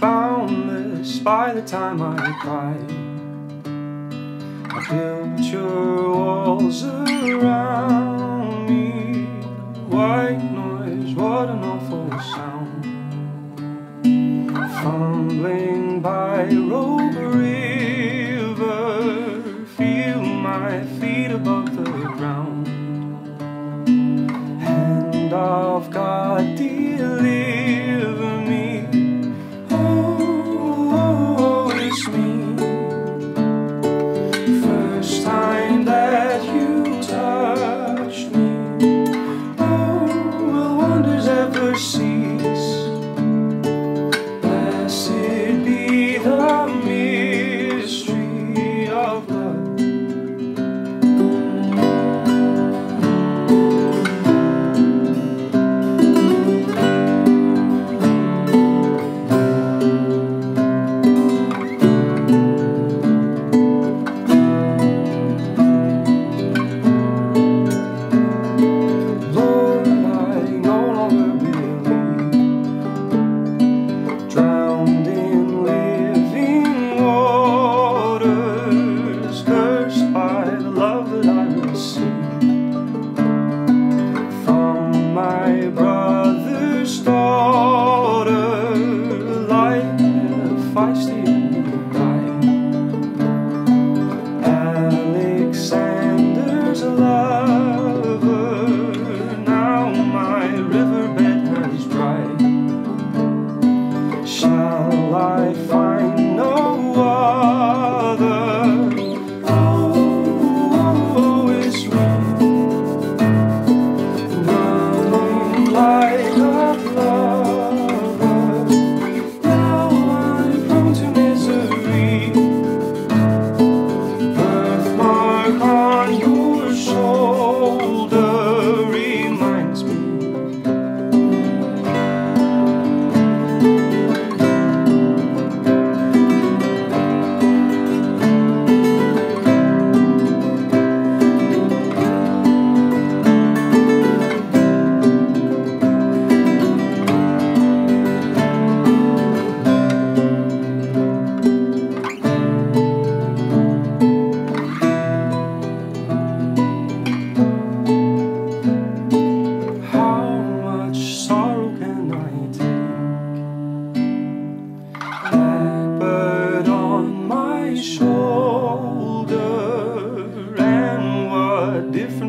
boundless by the time I climb. I built your walls around me. White noise, what an awful sound. Fumbling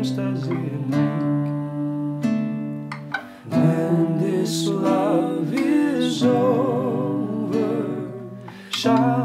difference does it make when this love is over? Shall